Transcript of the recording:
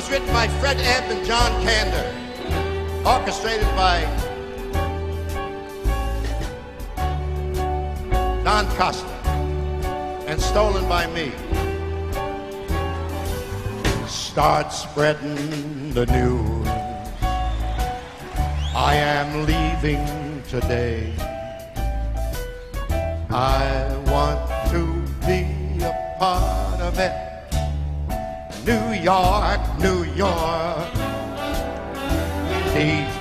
was written by Fred Ebb and John Kander, orchestrated by Don Costa, and stolen by me. Start spreading the news. I am leaving today. I want to be a part of it. New York, New York. These